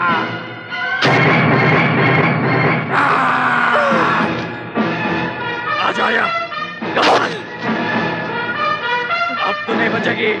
आ। जाया। अब तू नहीं बचेगी